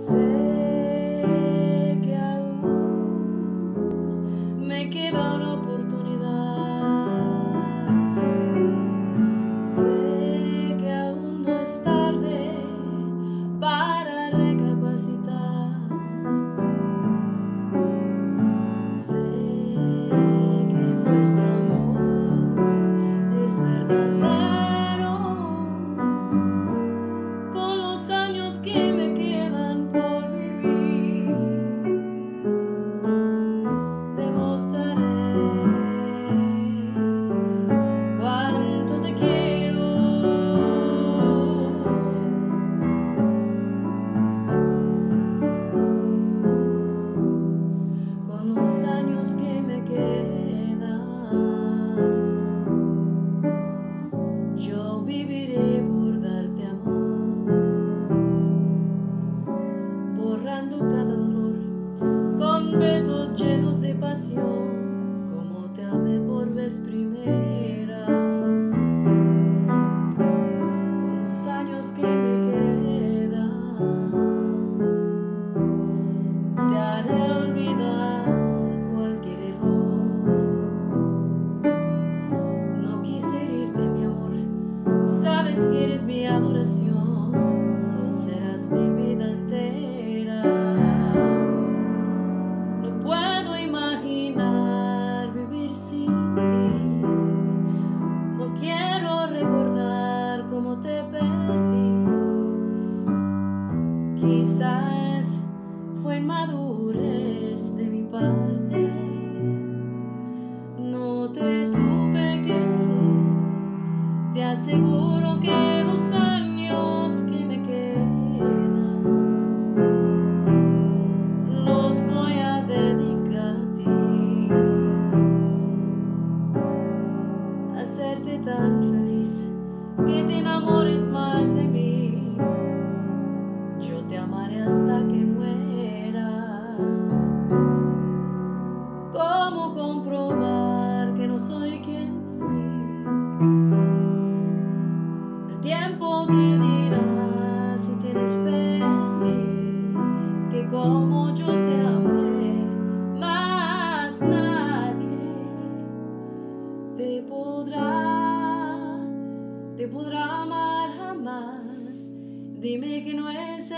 Say besos llenos de pasión, como te amé por vez primera. Con los años que me quedan, te haré olvidar cualquier error. No quise herirte, mi amor, sabes que eres mi adoración. te podrá, te podrá amar jamás. Dime que no es